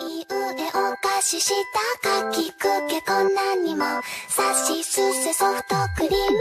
い上お菓子したかきくけこんなにもさしすせソフトクリーム